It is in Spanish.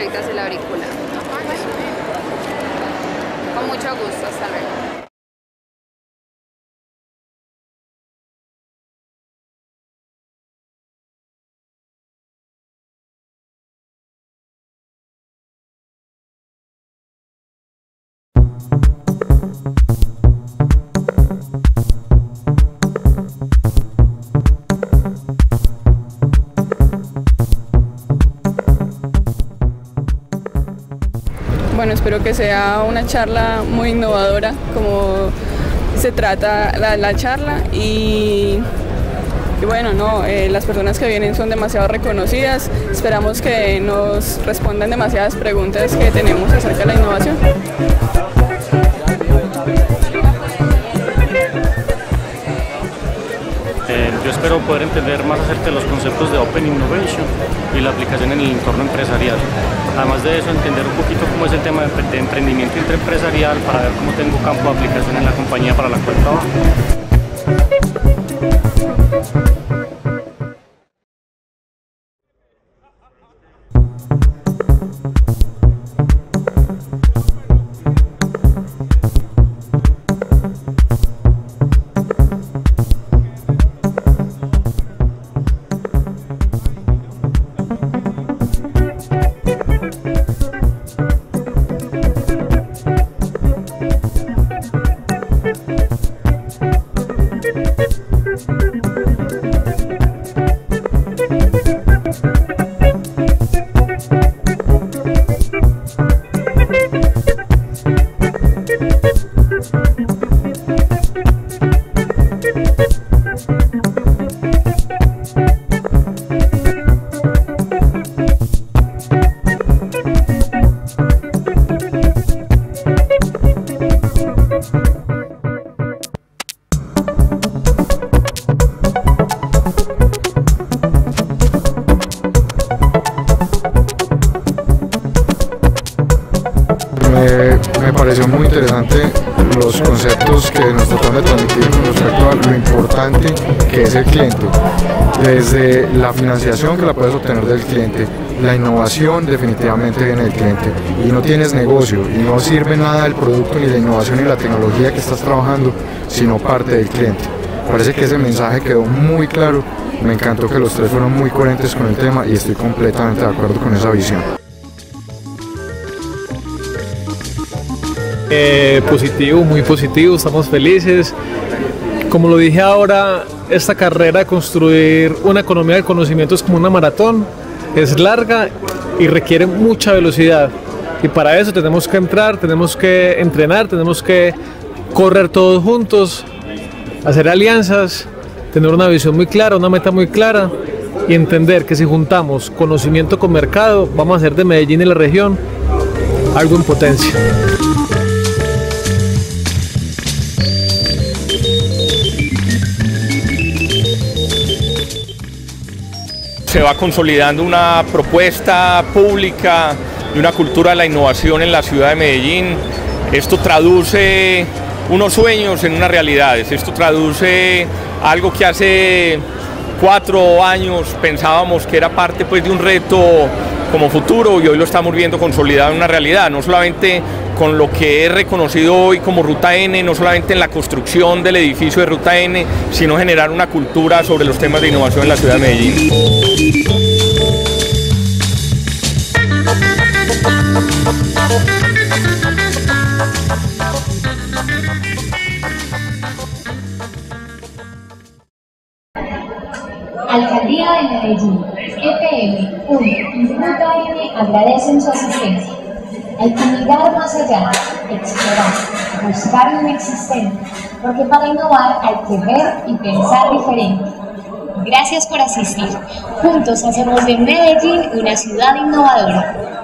conectas el auricular. Con mucho gusto, hasta luego. Bueno, espero que sea una charla muy innovadora, como se trata la, la charla y, y bueno, no, eh, las personas que vienen son demasiado reconocidas. Esperamos que nos respondan demasiadas preguntas que tenemos acerca de la innovación. Yo espero poder entender más acerca de los conceptos de Open Innovation y la aplicación en el entorno empresarial. Además de eso, entender un poquito cómo es el tema de, emprendimiento intraempresarial para ver cómo tengo campo de aplicación en la compañía para la cual trabajo. Me, me pareció muy interesante los conceptos que nos tratan de transmitir con respecto a lo importante que es el cliente. Desde la financiación que la puedes obtener del cliente, la innovación definitivamente viene del cliente. Y no tienes negocio y no sirve nada el producto ni la innovación ni la tecnología que estás trabajando, sino parte del cliente. Parece que ese mensaje quedó muy claro. Me encantó que los tres fueron muy coherentes con el tema y estoy completamente de acuerdo con esa visión. Eh, positivo, muy positivo, estamos felices. Como lo dije ahora, esta carrera de construir una economía del conocimiento es como una maratón, es larga y requiere mucha velocidad. Y para eso tenemos que entrar, tenemos que entrenar, tenemos que correr todos juntos, hacer alianzas, tener una visión muy clara, una meta muy clara y entender que si juntamos conocimiento con mercado, vamos a hacer de Medellín y la región algo en potencia. Se va consolidando una propuesta pública y una cultura de la innovación en la ciudad de Medellín. Esto traduce unos sueños en unas realidades. Esto traduce algo que hace cuatro años pensábamos que era parte pues, de un reto como futuro y hoy lo estamos viendo consolidado en una realidad, no solamente con lo que es reconocido hoy como Ruta N, no solamente en la construcción del edificio de Ruta N, sino generar una cultura sobre los temas de innovación en la ciudad de Medellín. Alcaldía de Medellín, EPM, 1 y Ruta N agradecen su asistencia. Hay que mirar más allá, explorar, buscar lo inexistente, porque para innovar hay que ver y pensar diferente. Gracias por asistir. Juntos hacemos de Medellín una ciudad innovadora.